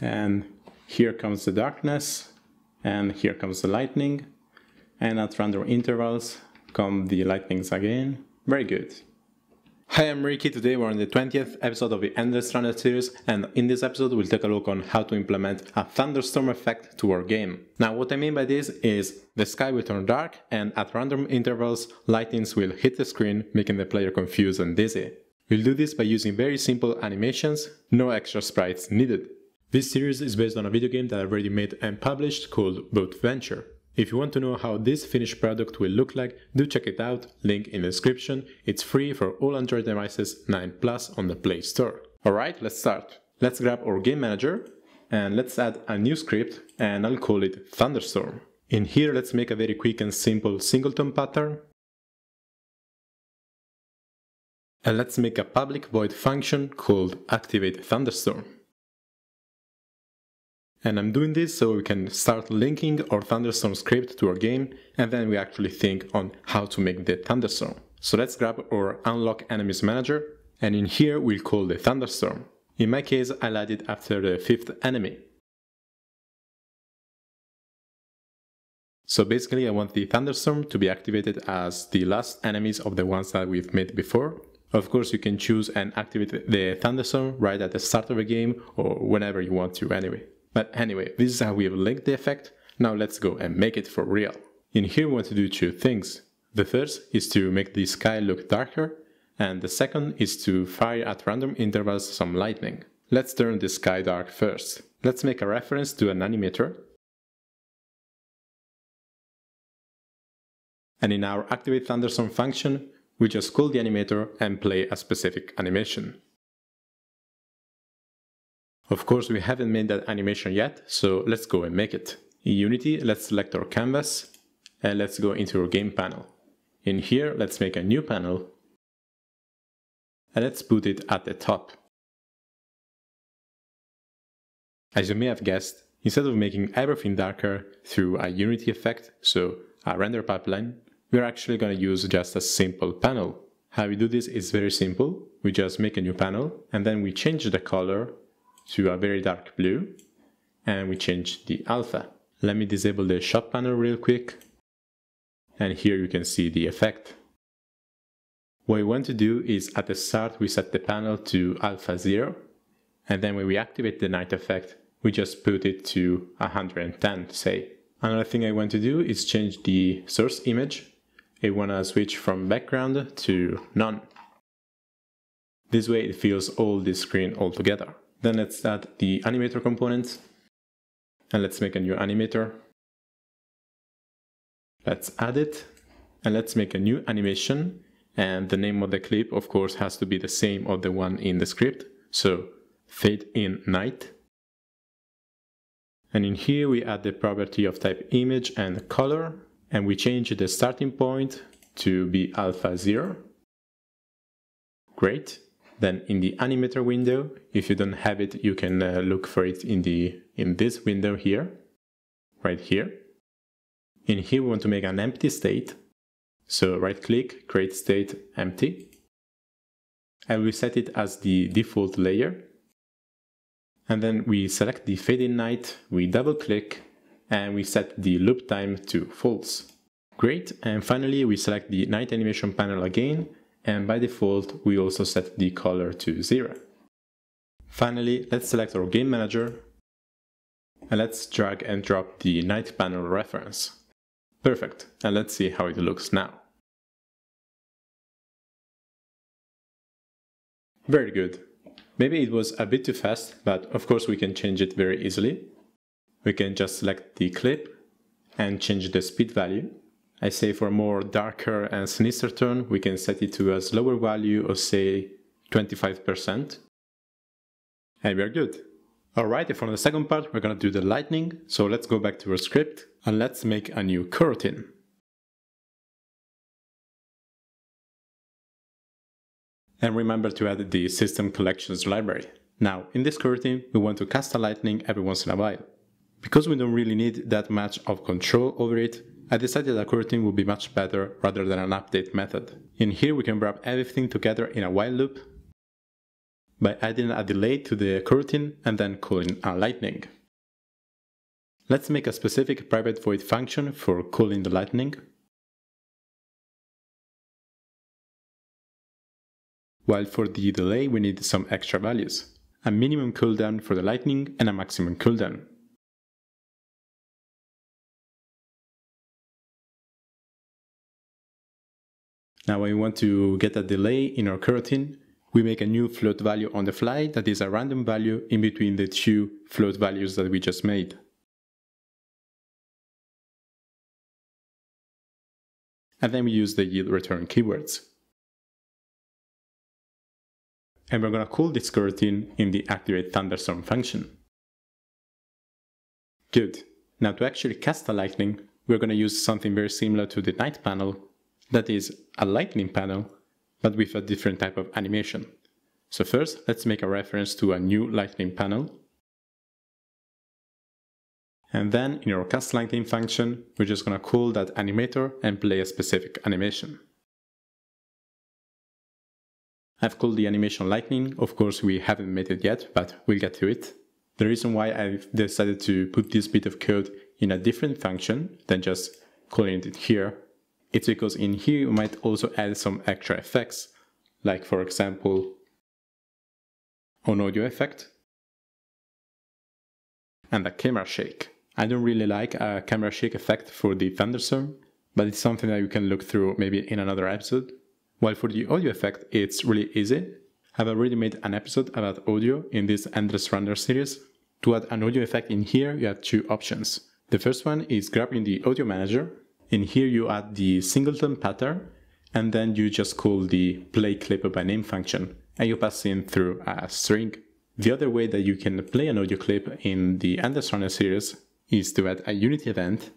and here comes the darkness, and here comes the lightning, and at random intervals come the lightnings again. Very good. Hi, I'm Ricky. Today we're on the 20th episode of the Endless Runner series, and in this episode we'll take a look on how to implement a thunderstorm effect to our game. Now, what I mean by this is the sky will turn dark, and at random intervals, lightnings will hit the screen, making the player confused and dizzy. We'll do this by using very simple animations, no extra sprites needed. This series is based on a video game that I've already made and published called BoatVenture. If you want to know how this finished product will look like, do check it out, link in the description. It's free for all Android devices 9 Plus on the Play Store. Alright, let's start. Let's grab our game manager and let's add a new script and I'll call it Thunderstorm. In here, let's make a very quick and simple singleton pattern. And let's make a public void function called activate thunderstorm. And I'm doing this so we can start linking our thunderstorm script to our game and then we actually think on how to make the thunderstorm. So let's grab our unlock enemies manager and in here we'll call the thunderstorm. In my case I'll add it after the fifth enemy. So basically I want the thunderstorm to be activated as the last enemies of the ones that we've made before. Of course you can choose and activate the thunderstorm right at the start of the game or whenever you want to anyway. But anyway, this is how we have linked the effect. Now let's go and make it for real. In here we want to do two things. The first is to make the sky look darker, and the second is to fire at random intervals some lightning. Let's turn the sky dark first. Let's make a reference to an animator. And in our activate thunderstorm function, we just call the animator and play a specific animation. Of course, we haven't made that animation yet, so let's go and make it. In Unity, let's select our canvas and let's go into our game panel. In here, let's make a new panel and let's put it at the top. As you may have guessed, instead of making everything darker through a Unity effect, so a render pipeline, we're actually going to use just a simple panel. How we do this is very simple. We just make a new panel and then we change the color to a very dark blue and we change the alpha. Let me disable the shop panel real quick and here you can see the effect. What we want to do is at the start we set the panel to alpha 0 and then when we activate the night effect we just put it to 110 say. Another thing I want to do is change the source image. I want to switch from background to none. This way it fills all the screen altogether. Then let's add the animator component and let's make a new animator. Let's add it and let's make a new animation and the name of the clip of course has to be the same of the one in the script. So fade in night. And in here we add the property of type image and color and we change the starting point to be alpha 0. Great. Then in the animator window, if you don't have it, you can uh, look for it in the in this window here, right here. In here we want to make an empty state. So right click, create state empty. And we set it as the default layer. And then we select the fade in night, we double click, and we set the loop time to false. Great, and finally we select the night animation panel again and by default we also set the color to 0. Finally, let's select our game manager and let's drag and drop the night panel reference. Perfect, and let's see how it looks now. Very good. Maybe it was a bit too fast, but of course we can change it very easily. We can just select the clip and change the speed value I say for a more darker and sinister tone, we can set it to a slower value of say 25%. And we're good. Alright, for the second part, we're gonna do the lightning. So let's go back to our script and let's make a new coroutine. And remember to add the system collections library. Now, in this coroutine, we want to cast a lightning every once in a while. Because we don't really need that much of control over it, I decided that coroutine would be much better rather than an update method. In here we can wrap everything together in a while loop, by adding a delay to the coroutine and then calling a lightning. Let's make a specific private void function for calling the lightning. While for the delay we need some extra values, a minimum cooldown for the lightning and a maximum cooldown. Now when we want to get a delay in our coroutine, we make a new float value on the fly that is a random value in between the two float values that we just made. And then we use the yield return keywords. And we're going to call this coroutine in the activate thunderstorm function. Good. Now to actually cast a lightning, we're going to use something very similar to the night panel that is a lightning panel, but with a different type of animation. So first, let's make a reference to a new lightning panel. And then in our cast lightning function, we're just gonna call that animator and play a specific animation. I've called the animation lightning, of course we haven't made it yet, but we'll get to it. The reason why I've decided to put this bit of code in a different function than just calling it here it's because in here you might also add some extra effects, like for example, an audio effect and a camera shake. I don't really like a camera shake effect for the thunderstorm, but it's something that you can look through maybe in another episode. While for the audio effect, it's really easy. I've already made an episode about audio in this Endless Runner series. To add an audio effect in here, you have two options. The first one is grabbing the audio manager in here you add the singleton pattern and then you just call the play clip by name function and you pass in through a string. The other way that you can play an audio clip in the Runner series is to add a Unity event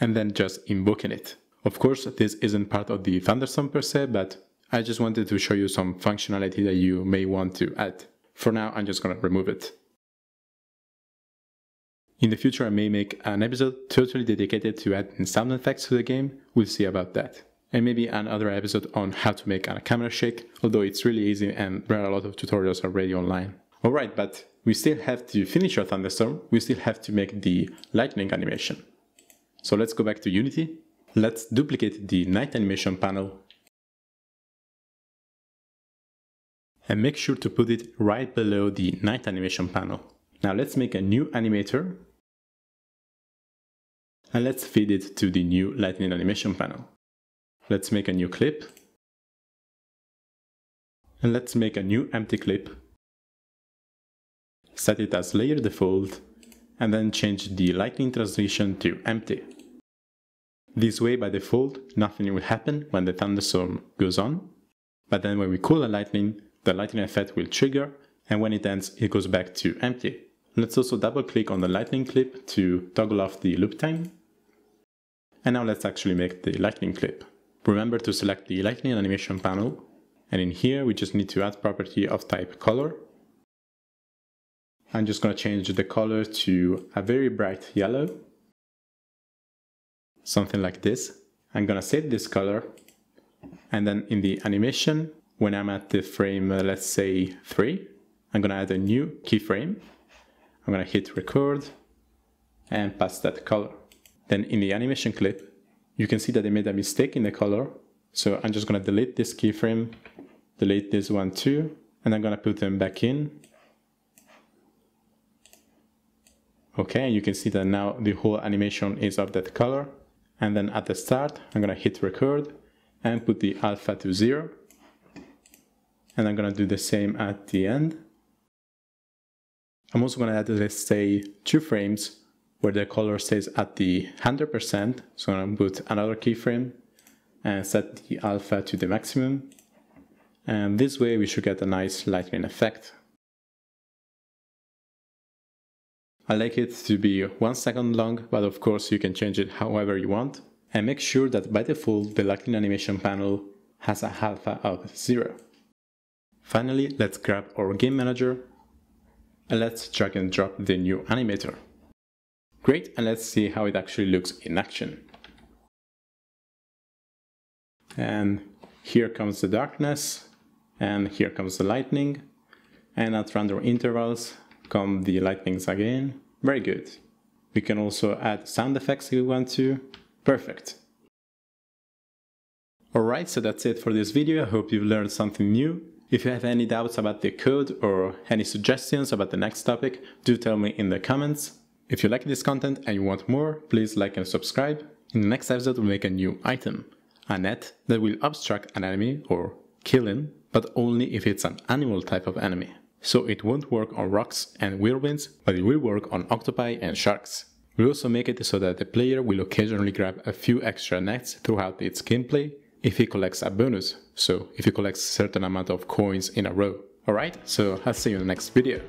and then just invoking it. Of course, this isn't part of the Thunderstorm per se, but I just wanted to show you some functionality that you may want to add. For now, I'm just going to remove it. In the future, I may make an episode totally dedicated to adding sound effects to the game. We'll see about that. And maybe another episode on how to make a camera shake, although it's really easy and there are a lot of tutorials already online. Alright, but we still have to finish our thunderstorm, we still have to make the lightning animation. So let's go back to Unity Let's duplicate the night animation panel and make sure to put it right below the night animation panel. Now let's make a new animator and let's feed it to the new lightning animation panel. Let's make a new clip and let's make a new empty clip. Set it as layer default and then change the lightning transition to empty. This way, by default, nothing will happen when the thunderstorm goes on, but then when we call the lightning, the lightning effect will trigger, and when it ends, it goes back to empty. Let's also double click on the lightning clip to toggle off the loop time. And now let's actually make the lightning clip. Remember to select the lightning animation panel, and in here we just need to add property of type color. I'm just going to change the color to a very bright yellow something like this. I'm gonna set this color and then in the animation, when I'm at the frame, uh, let's say three, I'm gonna add a new keyframe. I'm gonna hit record and pass that color. Then in the animation clip, you can see that I made a mistake in the color. So I'm just gonna delete this keyframe, delete this one too, and I'm gonna put them back in. Okay, you can see that now the whole animation is of that color. And then at the start, I'm gonna hit record and put the alpha to zero. And I'm gonna do the same at the end. I'm also gonna add, let's say, two frames where the color stays at the 100%. So I'm gonna put another keyframe and set the alpha to the maximum. And this way we should get a nice lightning effect. I like it to be one second long, but of course you can change it however you want. And make sure that by default the lightning animation panel has a alpha of 0. Finally, let's grab our game manager and let's drag and drop the new animator. Great, and let's see how it actually looks in action. And here comes the darkness, and here comes the lightning, and at random intervals come the lightnings again. Very good. We can also add sound effects if we want to. Perfect. Alright, so that's it for this video. I hope you've learned something new. If you have any doubts about the code or any suggestions about the next topic, do tell me in the comments. If you like this content and you want more, please like and subscribe. In the next episode we'll make a new item, a net that will obstruct an enemy or kill him, but only if it's an animal type of enemy. So it won't work on rocks and whirlwinds, but it will work on octopi and sharks. We'll also make it so that the player will occasionally grab a few extra nets throughout its gameplay if he collects a bonus, so if he collects a certain amount of coins in a row. Alright, so I'll see you in the next video.